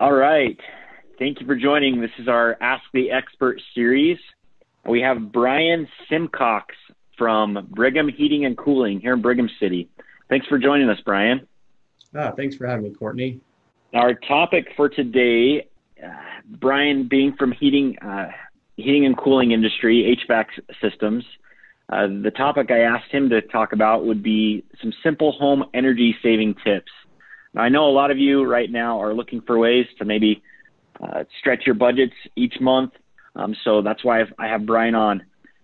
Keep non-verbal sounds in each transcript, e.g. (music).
All right. Thank you for joining. This is our Ask the Expert series. We have Brian Simcox from Brigham Heating and Cooling here in Brigham City. Thanks for joining us, Brian. Ah, thanks for having me, Courtney. Our topic for today, uh, Brian, being from heating, uh, heating and cooling industry, HVAC systems. Uh, the topic I asked him to talk about would be some simple home energy saving tips. Now, I know a lot of you right now are looking for ways to maybe uh, stretch your budgets each month. Um, so that's why I've, I have Brian on.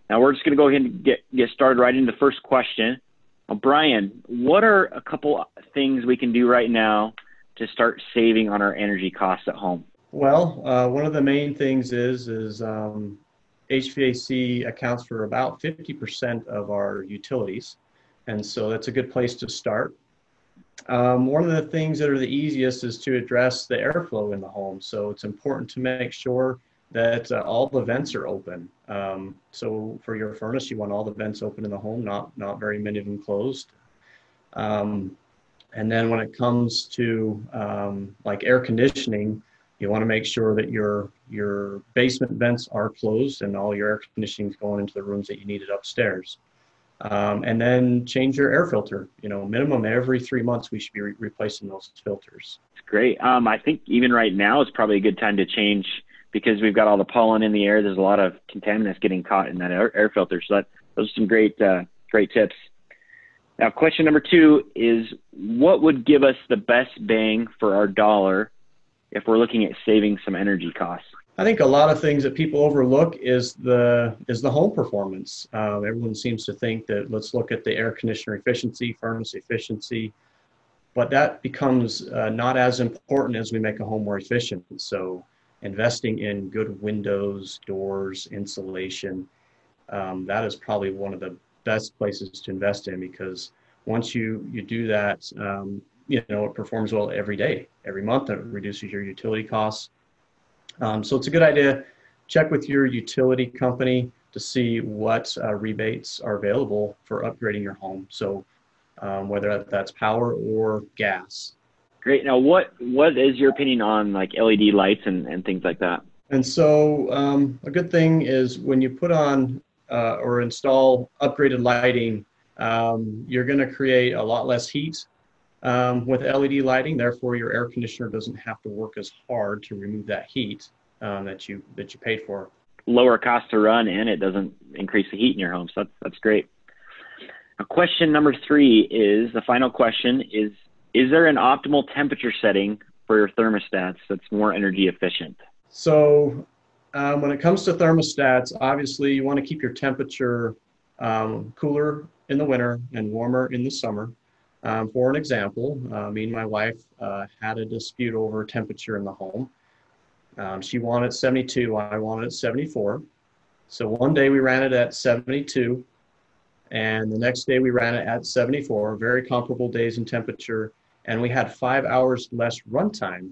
Now we're just going to go ahead and get, get started right into the first question. Now, Brian, what are a couple things we can do right now to start saving on our energy costs at home? Well, uh, one of the main things is is um, HVAC accounts for about 50% of our utilities, and so that's a good place to start. Um, one of the things that are the easiest is to address the airflow in the home. So it's important to make sure that uh, all the vents are open. Um, so for your furnace, you want all the vents open in the home, not not very many of them closed. Um, and then when it comes to um, like air conditioning, you want to make sure that your your basement vents are closed and all your air conditioning is going into the rooms that you needed upstairs. Um, and then change your air filter. You know, minimum every three months we should be re- replacing those filters. Great. Um, I think even right now is probably a good time to change because we've got all the pollen in the air. There's a lot of contaminants getting caught in that air, air filter. So that, those are some great uh, great tips. Now, question number two is what would give us the best bang for our dollar if we're looking at saving some energy costs? I think a lot of things that people overlook is the is the home performance. Uh, everyone seems to think that let's look at the air conditioner efficiency, furnace efficiency, but that becomes uh, not as important as we make a home more efficient. So, investing in good windows, doors, insulation, um, that is probably one of the best places to invest in because once you you do that, um, you know it performs well every day, every month. It reduces your utility costs um, so it's a good idea. Check with your utility company to see what uh, rebates are available for upgrading your home. So um, whether that's power or gas. Great. Now, what what is your opinion on like LED lights and, and things like that? And so um, a good thing is when you put on uh, or install upgraded lighting, um, you're going to create a lot less heat um, with LED lighting. Therefore, your air conditioner doesn't have to work as hard to remove that heat um, that you that you paid for. Lower cost to run, and it doesn't increase the heat in your home. So that's that's great. Now, question number three is the final question: is is there an optimal temperature setting for your thermostats that's more energy efficient? So, um, when it comes to thermostats, obviously you want to keep your temperature um, cooler in the winter and warmer in the summer. Um, for an example, uh, me and my wife uh, had a dispute over temperature in the home. Um, she wanted 72, I wanted 74. So one day we ran it at 72, and the next day we ran it at 74, very comparable days in temperature, and we had five hours less runtime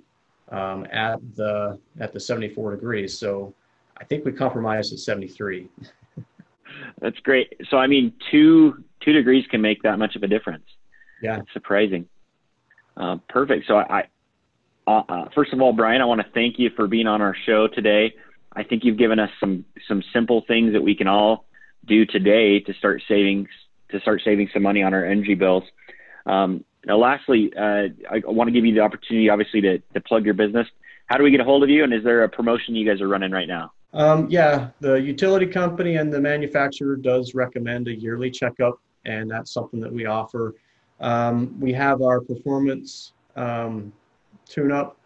um, at the at the 74 degrees. So I think we compromised at 73. (laughs) That's great. So I mean, two two degrees can make that much of a difference. Yeah, it's surprising. Uh, perfect. So I, uh, uh, first of all, Brian, I want to thank you for being on our show today. I think you've given us some some simple things that we can all do today to start saving to start saving some money on our energy bills. Um, now, lastly, uh, I want to give you the opportunity, obviously, to, to plug your business. How do we get a hold of you? And is there a promotion you guys are running right now? Um, yeah, the utility company and the manufacturer does recommend a yearly checkup, and that's something that we offer. Um, we have our performance um, tune-up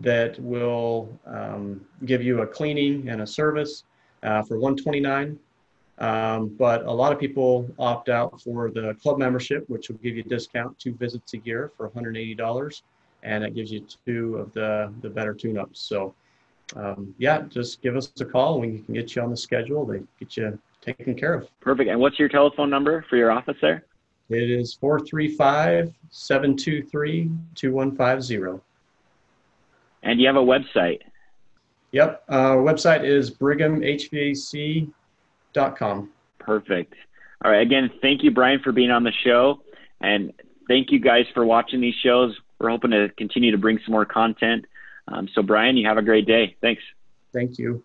that will um, give you a cleaning and a service uh, for 129 um, but a lot of people opt out for the club membership, which will give you a discount, two visits a year for $180, and it gives you two of the, the better tune-ups. So, um, yeah, just give us a call and we can get you on the schedule to get you taken care of. Perfect. And what's your telephone number for your office there? It is 435 723 2150. And you have a website? Yep. Our website is brighamhvac.com. Perfect. All right. Again, thank you, Brian, for being on the show. And thank you guys for watching these shows. We're hoping to continue to bring some more content Um, so, Brian, you have a great day. Thanks. Thank you.